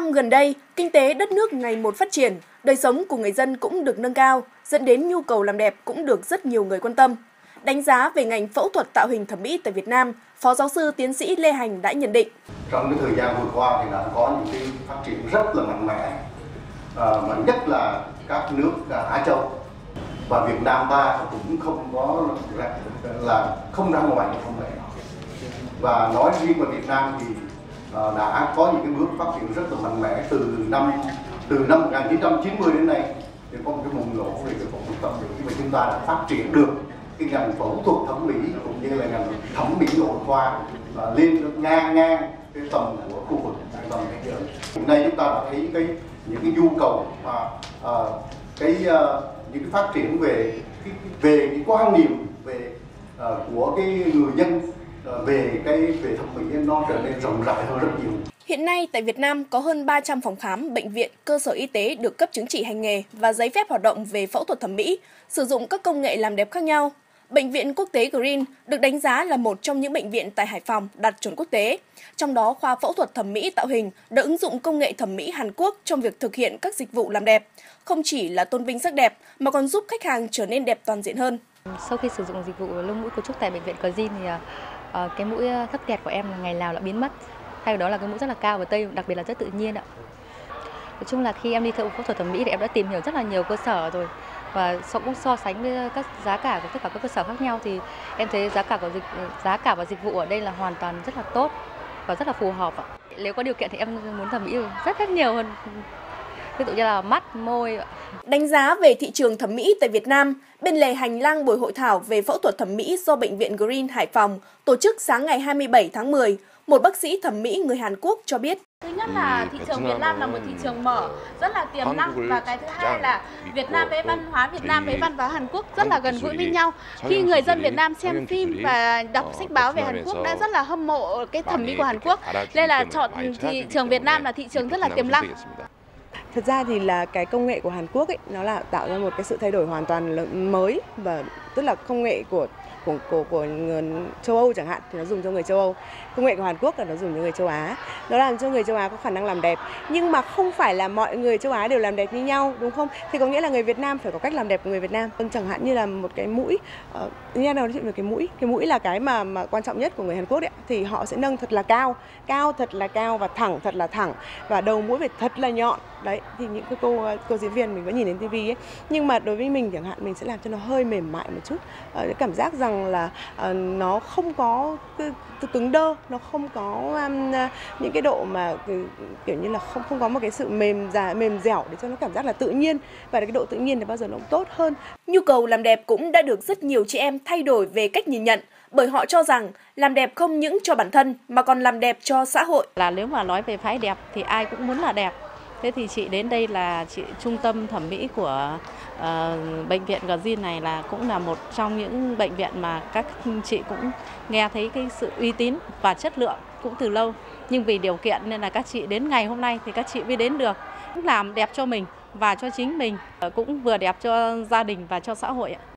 năm gần đây, kinh tế đất nước ngày một phát triển, đời sống của người dân cũng được nâng cao, dẫn đến nhu cầu làm đẹp cũng được rất nhiều người quan tâm. Đánh giá về ngành phẫu thuật tạo hình thẩm mỹ tại Việt Nam, Phó giáo sư tiến sĩ Lê Hành đã nhận định. Trong cái thời gian vừa qua thì đã có những cái phát triển rất là mạnh mẽ, à, mà nhất là các nước à, Á Châu và Việt Nam ta cũng không có là không ra ngoài không thông và nói riêng về Việt Nam thì Ờ, đã có những cái bước phát triển rất là mạnh mẽ từ năm từ năm 1990 đến nay. Thì có một cái bùng nổ về cái phẫu thuật thẩm mỹ mà chúng ta đã phát triển được cái ngành phẫu thuật thẩm mỹ cũng như là ngành thẩm mỹ nội khoa và lên được ngang ngang cái tầm của khu vực tầm thế giới. Hiện nay chúng ta đã thấy cái những cái nhu cầu và uh, ờ, cái uh, những cái phát triển về cái, về cái quan niệm về uh, của cái người dân về cái về thẩm mỹ nó trở nên rộng rãi hơn rất nhiều. Hiện nay tại Việt Nam có hơn 300 phòng khám, bệnh viện, cơ sở y tế được cấp chứng chỉ hành nghề và giấy phép hoạt động về phẫu thuật thẩm mỹ, sử dụng các công nghệ làm đẹp khác nhau. Bệnh viện quốc tế Green được đánh giá là một trong những bệnh viện tại Hải Phòng đạt chuẩn quốc tế. Trong đó, khoa phẫu thuật thẩm mỹ tạo hình đã ứng dụng công nghệ thẩm mỹ Hàn Quốc trong việc thực hiện các dịch vụ làm đẹp. Không chỉ là tôn vinh sắc đẹp mà còn giúp khách hàng trở nên đẹp toàn diện hơn. Sau khi sử dụng dịch vụ lông mũi cấu trúc tại bệnh viện Green thì uh, cái mũi thấp đẹp của em là ngày nào đã biến mất. Thay vào đó là cái mũi rất là cao và tây, đặc biệt là rất tự nhiên ạ. Nói chung là khi em đi thợ phẫu thuật thẩm mỹ thì em đã tìm hiểu rất là nhiều cơ sở rồi và cũng so sánh với các giá cả của tất cả các cơ sở khác nhau thì em thấy giá cả của dịch giá cả và dịch vụ ở đây là hoàn toàn rất là tốt và rất là phù hợp ạ. Nếu có điều kiện thì em muốn thẩm mỹ rất rất nhiều hơn ví dụ như là mắt, môi. Đánh giá về thị trường thẩm mỹ tại Việt Nam, bên lề hành lang buổi hội thảo về phẫu thuật thẩm mỹ do Bệnh viện Green Hải Phòng tổ chức sáng ngày 27 tháng 10, một bác sĩ thẩm mỹ người Hàn Quốc cho biết. Thứ nhất là thị trường Việt Nam là một thị trường mở, rất là tiềm năng và cái thứ hai là Việt Nam với văn hóa Việt Nam với văn hóa Hàn Quốc rất là gần gũi với nhau. Khi người dân Việt Nam xem phim và đọc sách báo về Hàn Quốc đã rất là hâm mộ cái thẩm mỹ của Hàn Quốc, nên là chọn thị trường Việt Nam là thị trường rất là tiềm năng. Thật ra thì là cái công nghệ của Hàn Quốc ấy, nó là tạo ra một cái sự thay đổi hoàn toàn mới và tức là công nghệ của của của, của người châu Âu chẳng hạn thì nó dùng cho người châu Âu. Công nghệ của Hàn Quốc là nó dùng cho người châu Á. Nó làm cho người châu Á có khả năng làm đẹp. Nhưng mà không phải là mọi người châu Á đều làm đẹp như nhau đúng không? Thì có nghĩa là người Việt Nam phải có cách làm đẹp của người Việt Nam. Chẳng hạn như là một cái mũi ờ, uh, nghe nói chuyện về cái mũi cái mũi là cái mà mà quan trọng nhất của người Hàn Quốc đấy thì họ sẽ nâng thật là cao cao thật là cao và thẳng thật là thẳng. Và đầu mũi phải thật là nhọn. Đấy thì những cái cô cô diễn viên mình vẫn nhìn đến tivi ấy nhưng mà đối với mình chẳng hạn mình sẽ làm cho nó hơi mềm mại một chút uh, cảm giác rằng là uh, nó không có cái, cứng đơ nó không có um, những cái độ mà kiểu như là không không có một cái sự mềm già mềm dẻo để cho nó cảm giác là tự nhiên và cái độ tự nhiên thì bao giờ nó cũng tốt hơn nhu cầu làm đẹp cũng đã được rất nhiều chị em thay đổi về cách nhìn nhận bởi họ cho rằng làm đẹp không những cho bản thân mà còn làm đẹp cho xã hội. Là nếu mà nói về phái đẹp thì ai cũng muốn là đẹp. Thế thì chị đến đây là chị trung tâm thẩm mỹ của uh, bệnh viện Gazin này là cũng là một trong những bệnh viện mà các chị cũng nghe thấy cái sự uy tín và chất lượng cũng từ lâu. Nhưng vì điều kiện nên là các chị đến ngày hôm nay thì các chị mới đến được làm đẹp cho mình và cho chính mình ờ, cũng vừa đẹp cho gia đình và cho xã hội ạ.